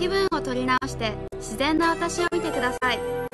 気分を取り直して自然な私を見てください。